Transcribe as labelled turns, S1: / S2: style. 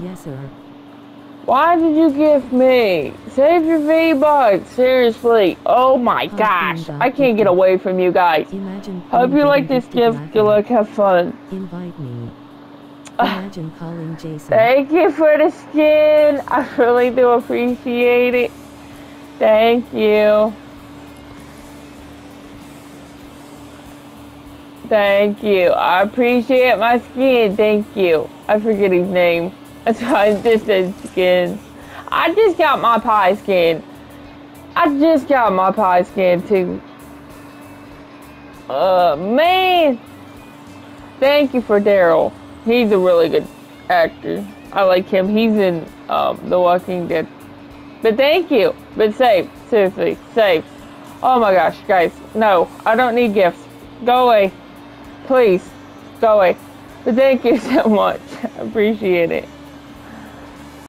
S1: Yes, sir.
S2: Why did you give me? Save your V-Bucks, seriously. Oh my gosh, I can't get away from you guys. Hope you like this gift. Good luck, have fun.
S1: Invite me. Imagine calling Jason.
S2: Thank you for the skin. I really do appreciate it. Thank you. Thank you. I appreciate my skin. Thank you. I forget his name. That's why I just said skins. I just got my pie skin. I just got my pie skin too. Uh, man. Thank you for Daryl. He's a really good actor. I like him. He's in um, The Walking Dead. But thank you. But safe. Seriously, safe. Oh my gosh, guys. No, I don't need gifts. Go away. Please, go away. But thank you so much. I appreciate it.